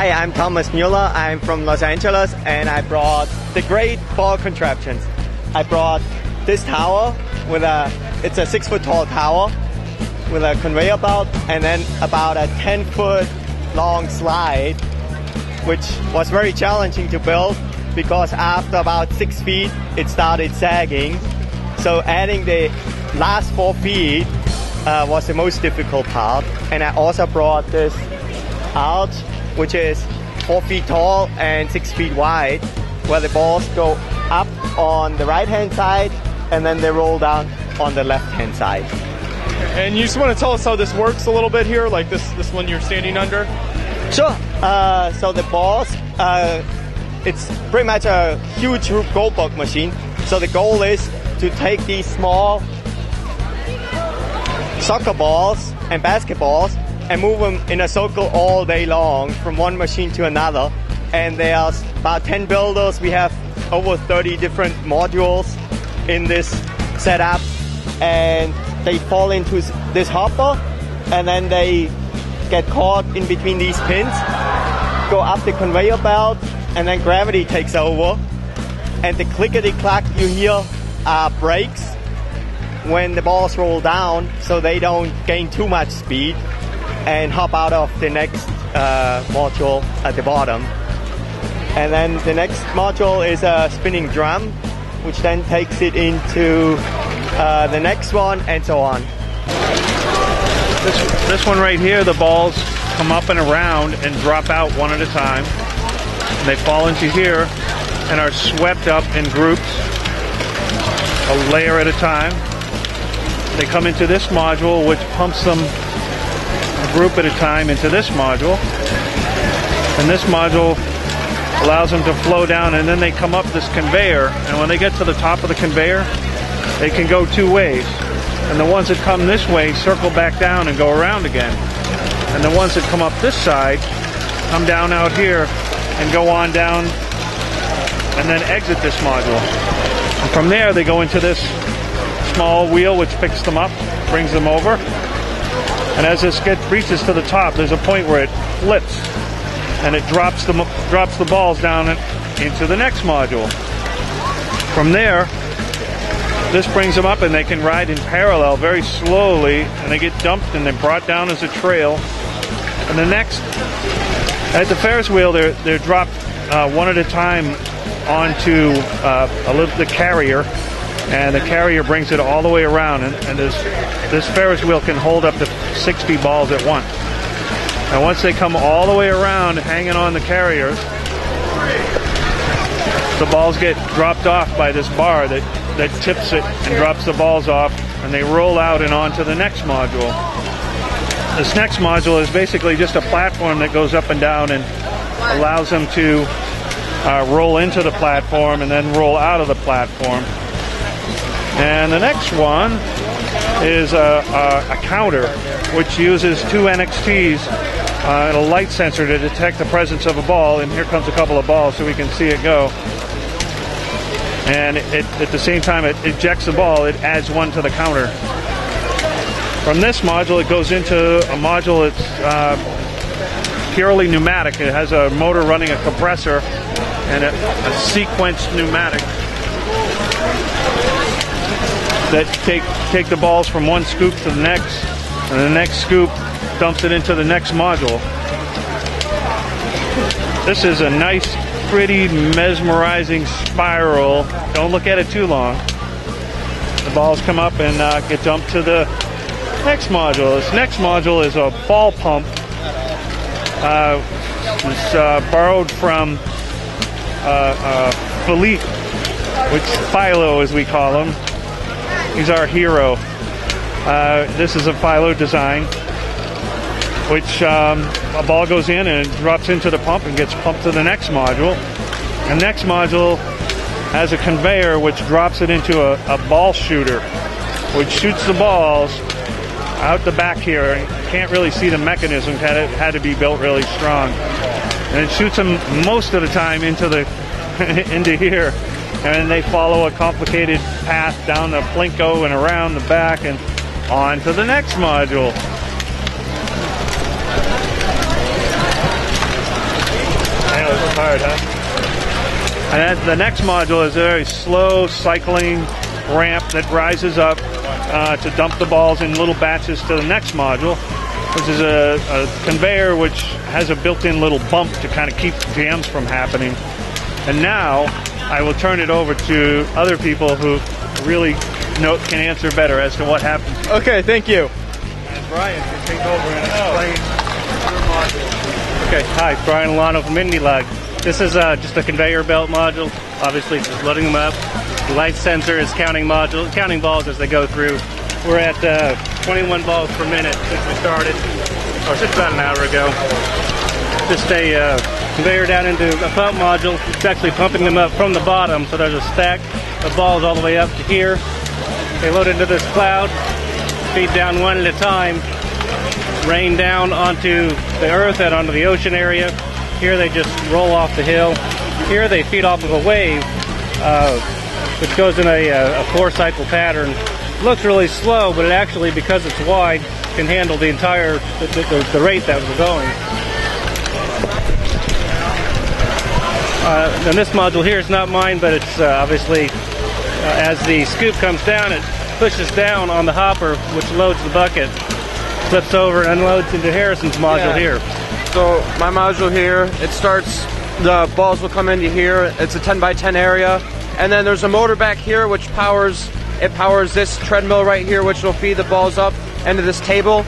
Hi, I'm Thomas Mueller. I'm from Los Angeles and I brought the great ball contraptions. I brought this tower with a, it's a six foot tall tower with a conveyor belt and then about a 10 foot long slide, which was very challenging to build because after about six feet, it started sagging. So adding the last four feet uh, was the most difficult part. And I also brought this arch, which is four feet tall and six feet wide, where the balls go up on the right hand side and then they roll down on the left hand side. And you just want to tell us how this works a little bit here, like this this one you're standing under. Sure. Uh, so the balls, uh, it's pretty much a Rube Goldberg machine. So the goal is to take these small soccer balls and basketballs and move them in a circle all day long from one machine to another. And there are about 10 builders. We have over 30 different modules in this setup and they fall into this hopper and then they get caught in between these pins, go up the conveyor belt and then gravity takes over and the clickety clack you hear are brakes when the balls roll down so they don't gain too much speed and hop out of the next uh, module at the bottom. And then the next module is a spinning drum, which then takes it into uh, the next one and so on. This, this one right here, the balls come up and around and drop out one at a time. And they fall into here and are swept up in groups, a layer at a time. They come into this module, which pumps them a group at a time into this module. And this module allows them to flow down and then they come up this conveyor. And when they get to the top of the conveyor, they can go two ways. And the ones that come this way circle back down and go around again. And the ones that come up this side come down out here and go on down and then exit this module. And from there, they go into this small wheel which picks them up, brings them over. And as this gets reaches to the top, there's a point where it flips and it drops the drops the balls down into the next module. From there, this brings them up and they can ride in parallel very slowly and they get dumped and then brought down as a trail. And the next, at the Ferris wheel, they're, they're dropped uh, one at a time onto uh, a little, the carrier and the carrier brings it all the way around and, and this, this Ferris wheel can hold up to 60 balls at once. And once they come all the way around hanging on the carriers, the balls get dropped off by this bar that, that tips it and drops the balls off and they roll out and onto the next module. This next module is basically just a platform that goes up and down and allows them to uh, roll into the platform and then roll out of the platform. And the next one is a, a, a counter which uses two NXTs uh, and a light sensor to detect the presence of a ball. And here comes a couple of balls so we can see it go. And it, at the same time it ejects the ball, it adds one to the counter. From this module, it goes into a module that's uh, purely pneumatic. It has a motor running a compressor and a, a sequenced pneumatic that take take the balls from one scoop to the next, and the next scoop dumps it into the next module. This is a nice, pretty, mesmerizing spiral. Don't look at it too long. The balls come up and uh, get dumped to the next module. This next module is a ball pump. Uh, it's uh, borrowed from uh, uh, Philippe, which Philo as we call him. He's our hero. Uh, this is a Philo design, which um, a ball goes in and drops into the pump and gets pumped to the next module. The next module has a conveyor which drops it into a, a ball shooter, which shoots the balls out the back here. Can't really see the mechanism; had it had to be built really strong, and it shoots them most of the time into the into here and then they follow a complicated path down the plinko and around the back and on to the next module. hard, huh? And the next module is a very slow cycling ramp that rises up uh, to dump the balls in little batches to the next module, which is a, a conveyor which has a built-in little bump to kind of keep jams from happening. And now I will turn it over to other people who really know, can answer better as to what happened. Okay, thank you. And Brian can take over and explain your module. Okay, hi, Brian Alano from IndyLUG. This is uh, just a conveyor belt module. Obviously, just loading them up. The light sensor is counting module, counting balls as they go through. We're at uh, 21 balls per minute since we started, or just about an hour ago. Just a uh, conveyor down into a pump module. It's actually pumping them up from the bottom, so there's a stack of balls all the way up to here. They load into this cloud, feed down one at a time, rain down onto the earth and onto the ocean area. Here they just roll off the hill. Here they feed off of a wave, uh, which goes in a, a four cycle pattern. looks really slow, but it actually, because it's wide, can handle the entire the, the, the rate that we're going. Uh, and this module here is not mine, but it's uh, obviously uh, as the scoop comes down, it pushes down on the hopper, which loads the bucket, flips over and unloads into Harrison's module Yeah. here. So my module here, it starts, the balls will come into here. It's a 10 by 10 area. And then there's a motor back here which powers, it powers this treadmill right here which will feed the balls up into this table.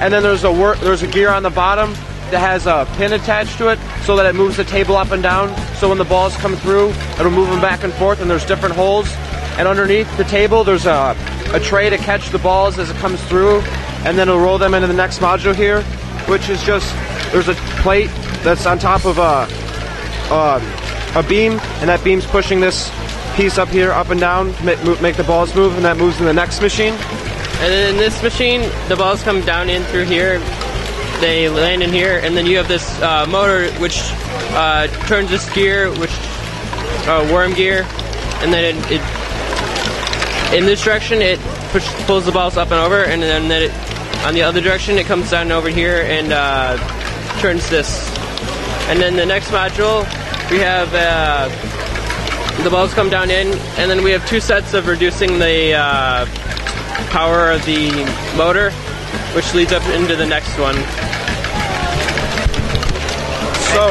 And then there's a wor- there's a gear on the bottom that has a pin attached to it so that it moves the table up and down. So when the balls come through, it'll move them back and forth and there's different holes. And underneath the table, there's a, a tray to catch the balls as it comes through. And then it'll roll them into the next module here, which is just, there's a plate that's on top of a, uh, a beam, and that beam's pushing this piece up here, up and down, to make, make the balls move, and that moves in the next machine. And then in this machine, the balls come down in through here. They land in here, and then you have this uh, motor which uh, turns this gear, which uh, worm gear, and then it, it in this direction it push, pulls the balls up and over, and then, then it, on the other direction it comes down over here and uh, turns this. And then the next module, we have uh, the balls come down in, and then we have two sets of reducing the uh, power of the motor, which leads up into the next one. So,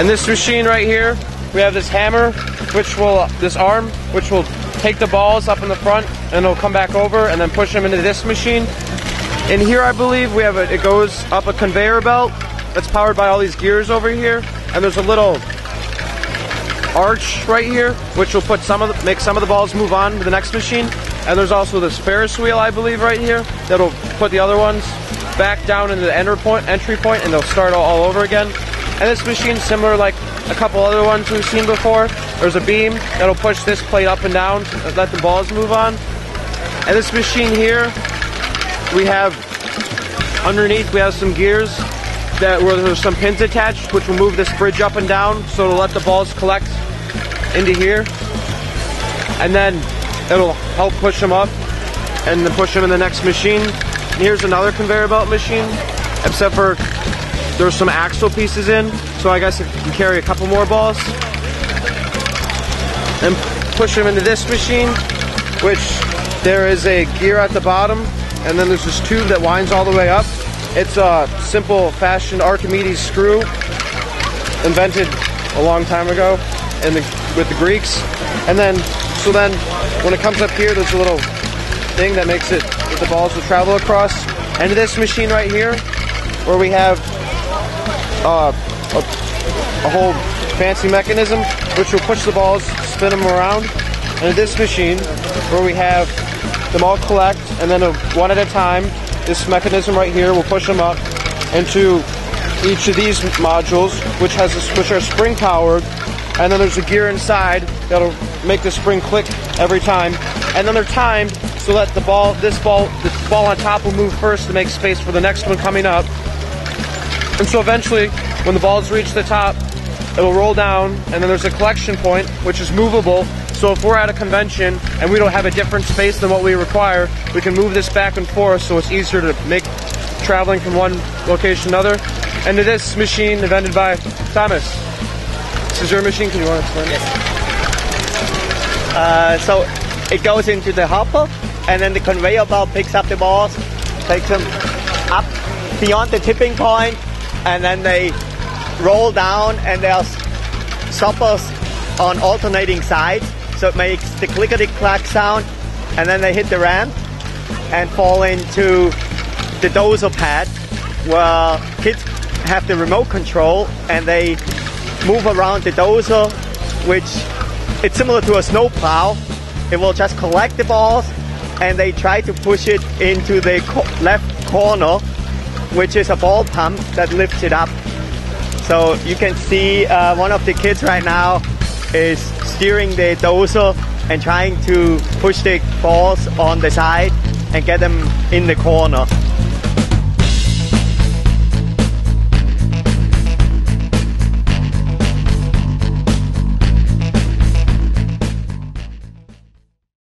in this machine right here, we have this hammer, which will, this arm, which will take the balls up in the front, and it'll come back over, and then push them into this machine. In here, I believe we have a, it goes up a conveyor belt that's powered by all these gears over here, and there's a little arch right here, which will put some of the, make some of the balls move on to the next machine. And there's also this Ferris wheel, I believe, right here that'll put the other ones back down into the enter point, entry point, and they'll start all, all over again. And this machine's similar, like a couple other ones we've seen before. There's a beam that'll push this plate up and down to let the balls move on. And this machine here, we have underneath we have some gears that where there's some pins attached which will move this bridge up and down so it'll let the balls collect into here and then it'll help push them up and then push them in the next machine and here's another conveyor belt machine except for there's some axle pieces in so I guess it can carry a couple more balls and push them into this machine which there is a gear at the bottom and then there's this tube that winds all the way up it's a simple fashioned Archimedes screw invented a long time ago in the, with the Greeks. And then, so then when it comes up here, there's a little thing that makes it that the balls will travel across. And this machine right here, where we have uh, a, a whole fancy mechanism which will push the balls, spin them around. And this machine, where we have them all collect, and then one at a time, this mechanism right here will push them up into each of these modules, which has a, which are spring powered, and then there's a gear inside that'll make the spring click every time, and then they're timed so that the ball, this ball, the ball on top will move first to make space for the next one coming up. And so eventually, when the balls reach the top, it'll roll down, and then there's a collection point which is movable. So if we're at a convention and we don't have a different space than what we require, we can move this back and forth so it's easier to make traveling from one location to another. And to this machine invented by Thomas. This is your machine. Can you want to explain? Yes. Uh, so it goes into the hopper, and then the conveyor belt picks up the balls, takes them up beyond the tipping point, and then they roll down, and there's stoppers on alternating sides, so it makes the clickety clack sound, and then they hit the ramp and fall into the dozer pad, where kids have the remote control and they move around the dozer, which it's similar to a snow plow. It will just collect the balls and they try to push it into the co- left corner, which is a ball pump that lifts it up. So you can see uh, one of the kids right now is steering the dozer and trying to push the balls on the side and get them in the corner.